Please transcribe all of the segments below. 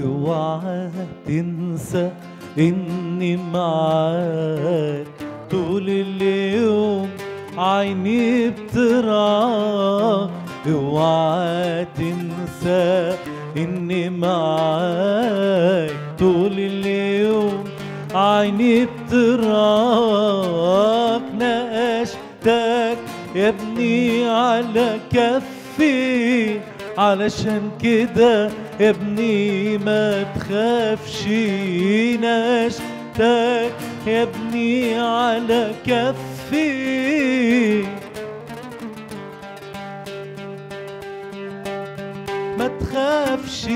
اوعى تنسى اني معاك طول اليوم عيني بتراك اوعى تنسى اني معاك طول اليوم عيني بتراك ناقشتك يا ابني على كفي علشان كده ابني ما تخافش ناشتك يا ابني على كفي. ما تخافش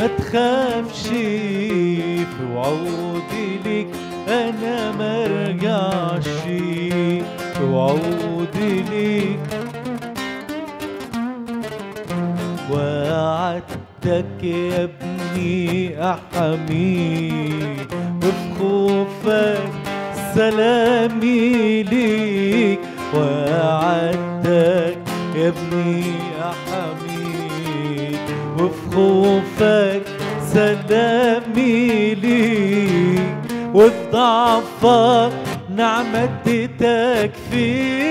ما تخافش في وعودي ليك أنا مرجعش في وعودي ليك. وعدتك يا ابني احميك وفي خوفك سلامي ليك وعدتك يا ابني احميك وفي سلامي ليك وفي نعمتي تكفيك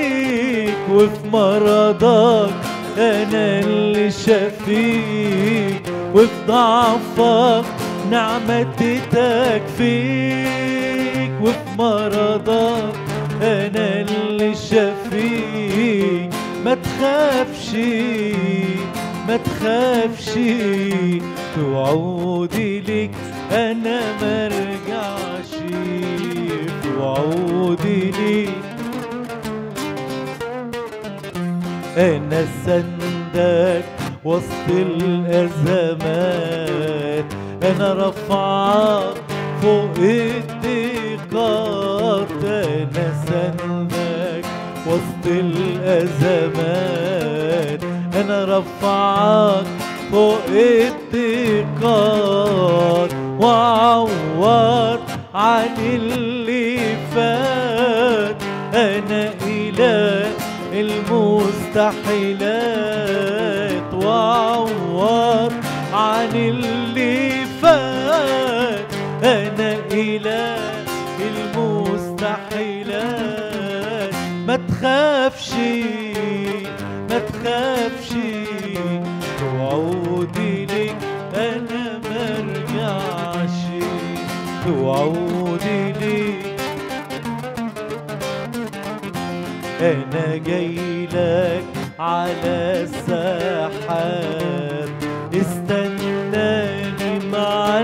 وفي مرضك أنا اللي شفيك وفي ضعفك نعمتي تكفيك وفي مرضك أنا اللي شفيك ما تخافش ما تخافش توعودي ليك أنا مرجعش. توعودي ليك أنا سندك وسط الأزمات. أنا رفعك فوق الضيقات أنا سندك وسط الأزمات. أنا رفعك فوق الضيقات وعوض عن اللي فات. أنا إله المستحيلات وعوض عن اللي فات. أنا اله المستحيلات ما تخافش ما تخافش. توعودي ليك أنا مرجعش توعودي أنا جاي لك على السحاب استناني مع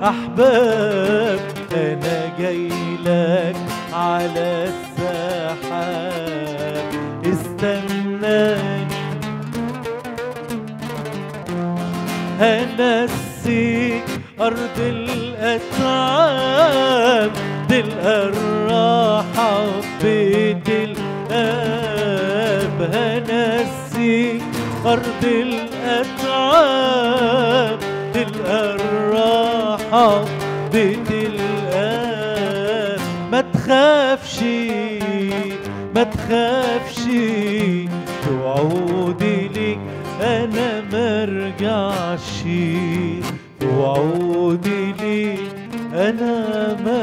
الأحباب. أنا جاي لك على السحاب استناني. هنسيك أرض الأتعاب تلقى الراحة في بيت أرض الأتعاب تلقى الراحة الآب ما تخافش ما تخافش توعودي ليك أنا مرجعش توعودي ليك أنا مرجعش